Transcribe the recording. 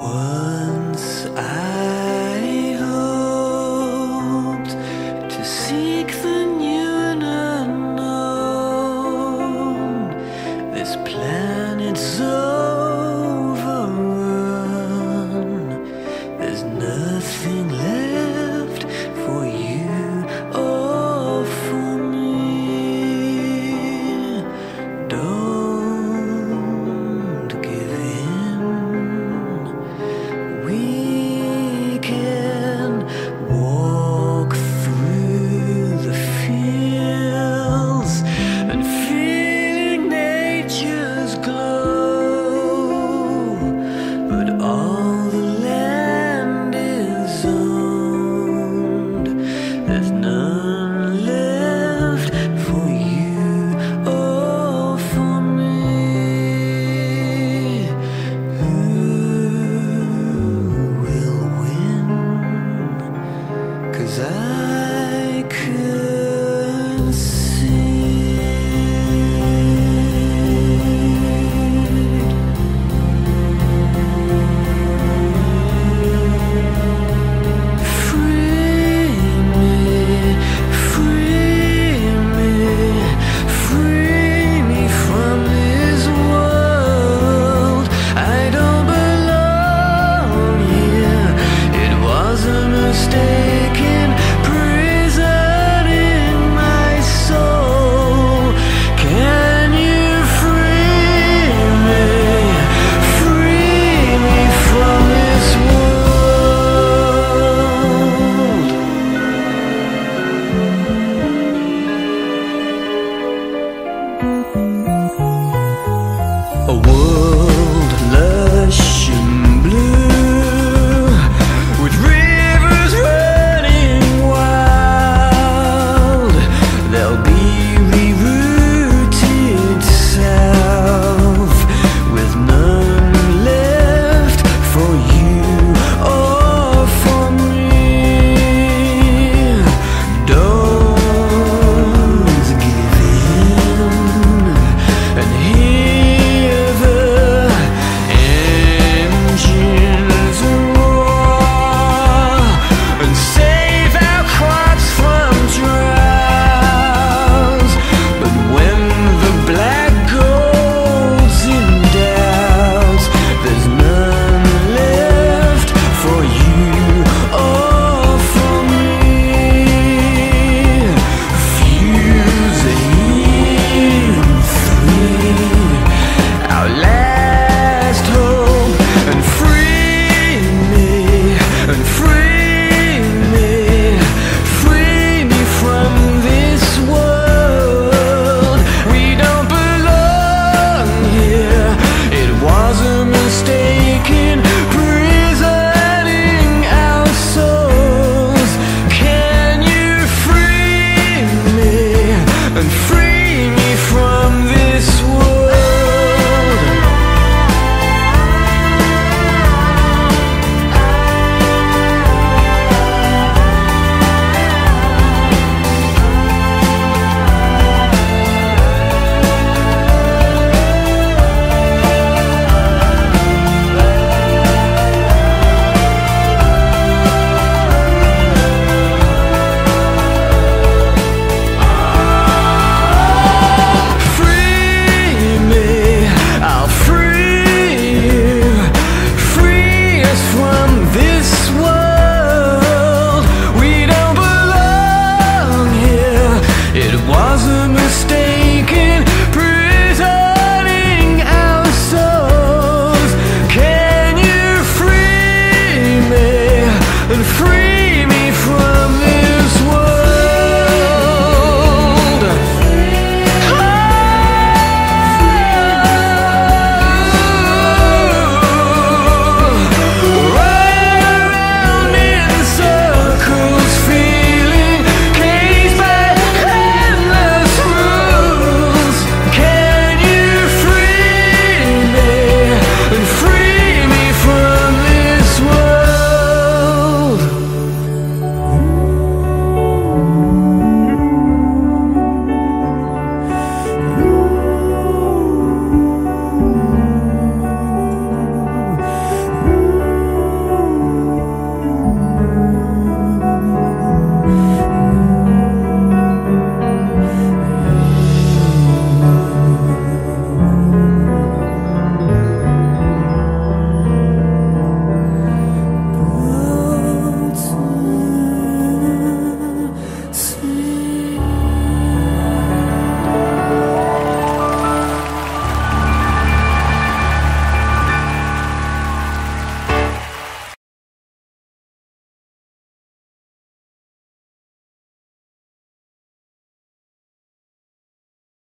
Once I hoped to seek the new and unknown. This planet's own.